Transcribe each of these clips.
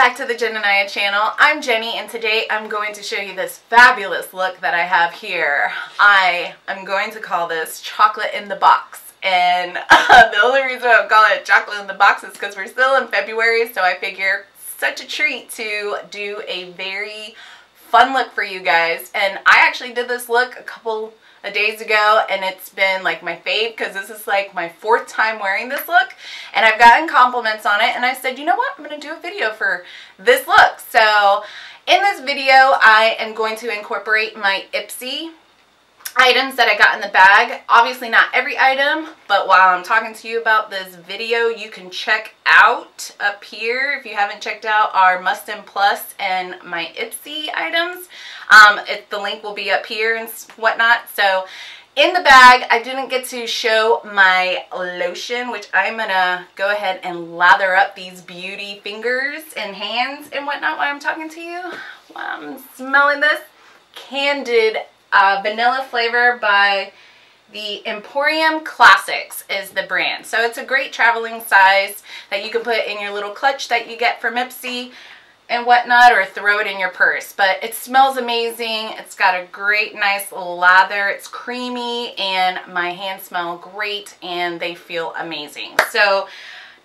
back to the Jeniyah channel. I'm Jenny and today I'm going to show you this fabulous look that I have here. I am going to call this chocolate in the box. And uh, the only reason I'm calling it chocolate in the box is because we're still in February so I figure such a treat to do a very fun look for you guys. And I actually did this look a couple a days ago and it's been like my fave because this is like my fourth time wearing this look and I've gotten compliments on it and I said you know what? I'm going to do a video for this look. So in this video I am going to incorporate my Ipsy items that I got in the bag. Obviously not every item, but while I'm talking to you about this video, you can check out up here, if you haven't checked out, our Must-In Plus and my Ipsy items. Um, it, the link will be up here and whatnot. So in the bag, I didn't get to show my lotion, which I'm going to go ahead and lather up these beauty fingers and hands and whatnot while I'm talking to you. While I'm smelling this Candid uh, vanilla flavor by the Emporium Classics is the brand. So it's a great traveling size that you can put in your little clutch that you get from Ipsy and whatnot or throw it in your purse. But it smells amazing. It's got a great nice lather. It's creamy and my hands smell great and they feel amazing. So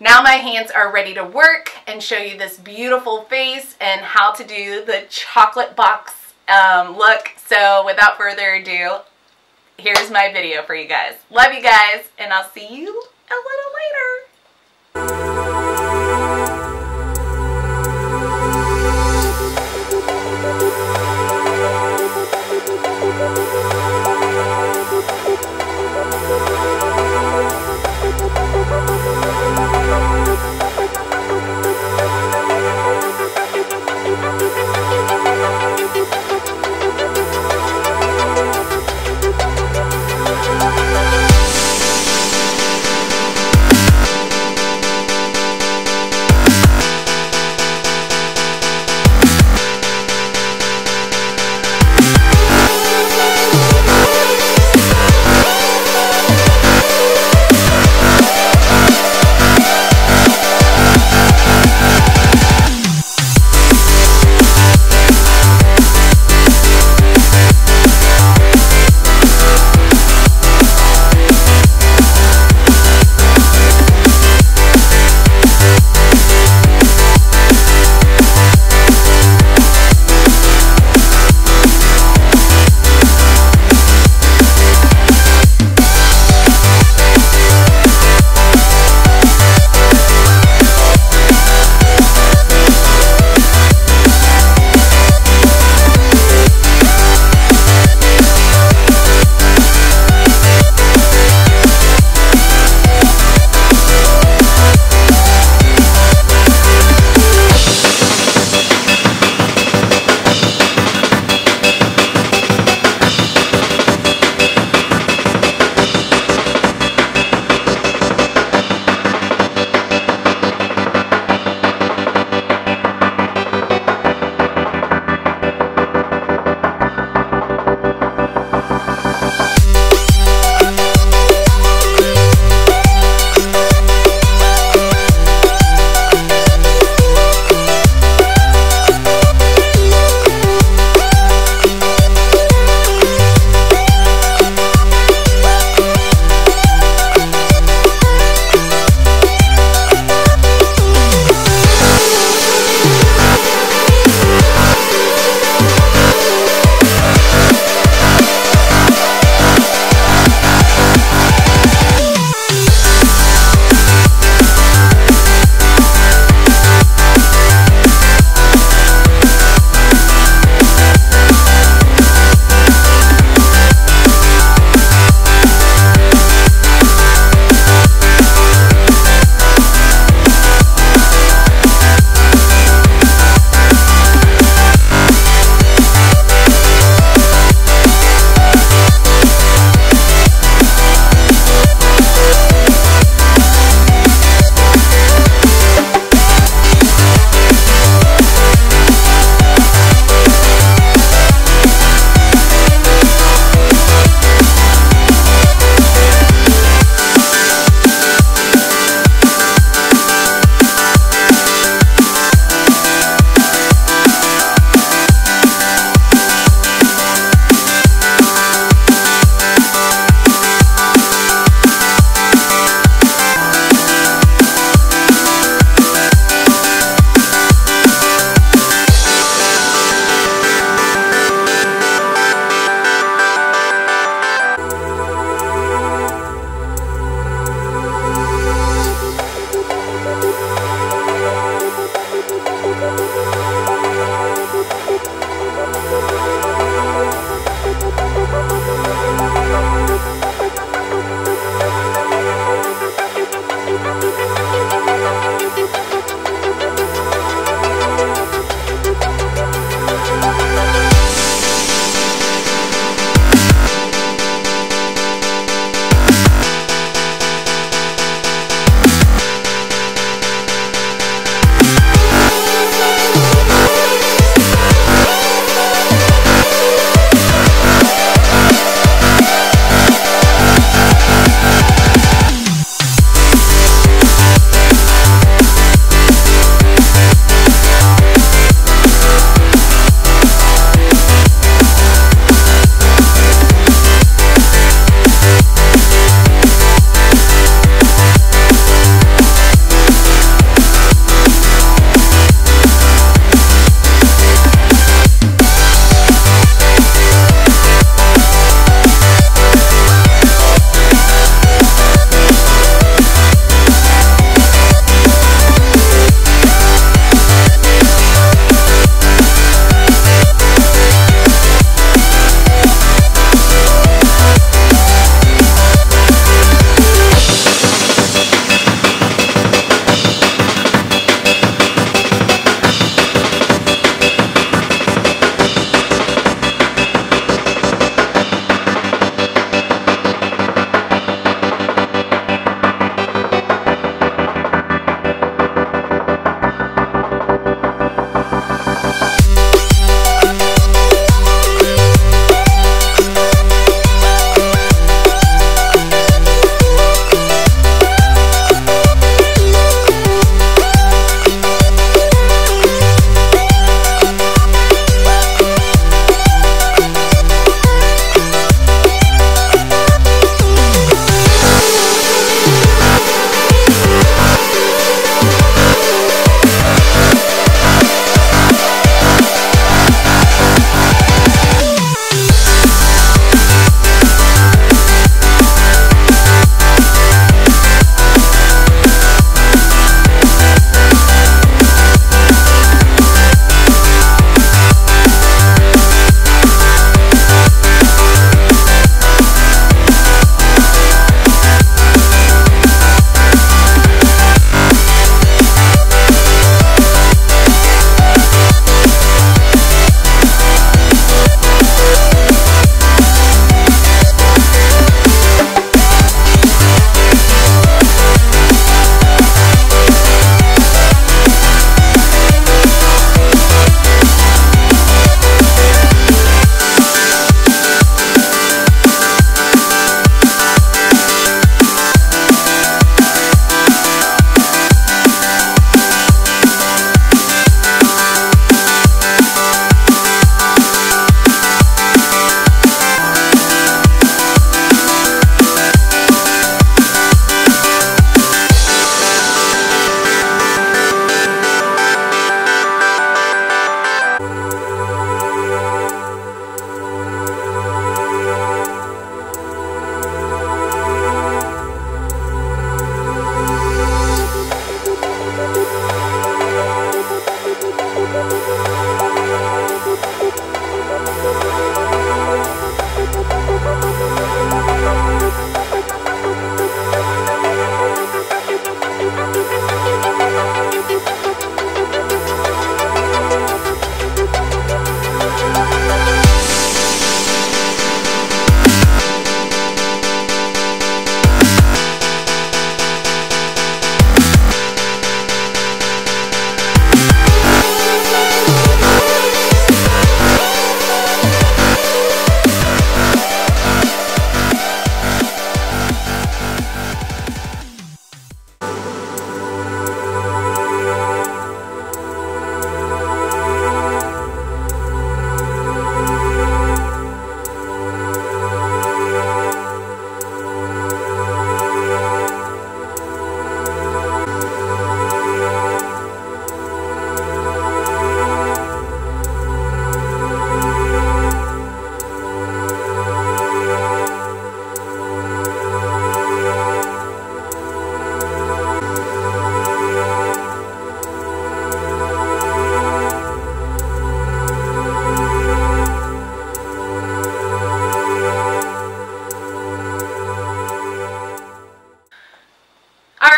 now my hands are ready to work and show you this beautiful face and how to do the chocolate box um, look. So without further ado, here's my video for you guys. Love you guys, and I'll see you a little later.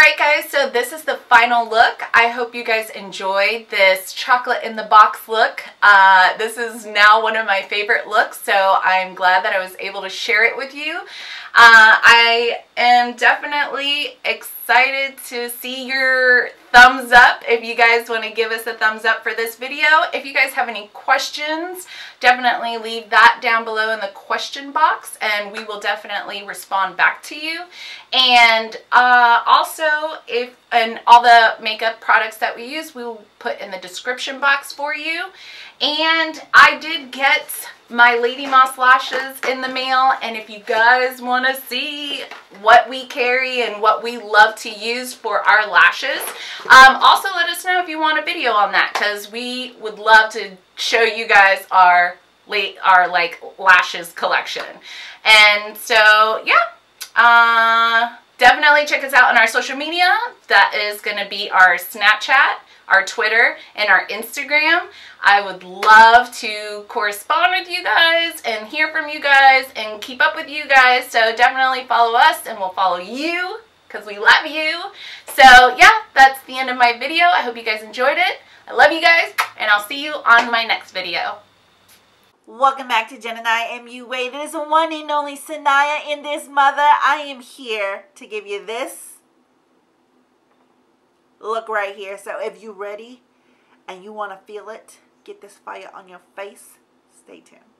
Alright guys, so this is the final look. I hope you guys enjoyed this chocolate in the box look. Uh, this is now one of my favorite looks, so I'm glad that I was able to share it with you. Uh, I am definitely excited to see your thumbs up if you guys want to give us a thumbs up for this video. If you guys have any questions, definitely leave that down below in the question box and we will definitely respond back to you. And uh, also, if and all the makeup products that we use, we will put in the description box for you. And I did get my Lady Moss lashes in the mail and if you guys want to see what we carry and what we love to use for our lashes um, also let us know if you want a video on that because we would love to show you guys our late our like lashes collection. And so yeah uh, definitely check us out on our social media. That is going to be our Snapchat our Twitter, and our Instagram. I would love to correspond with you guys and hear from you guys and keep up with you guys. So definitely follow us and we'll follow you because we love you. So yeah, that's the end of my video. I hope you guys enjoyed it. I love you guys and I'll see you on my next video. Welcome back to Jen and Gemini MU Wade. It is one and only Sanaya in this mother. I am here to give you this look right here. So if you're ready and you want to feel it, get this fire on your face, stay tuned.